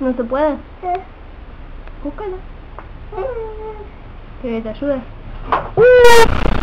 No se puede. Búscala. Que te ayude. Uh.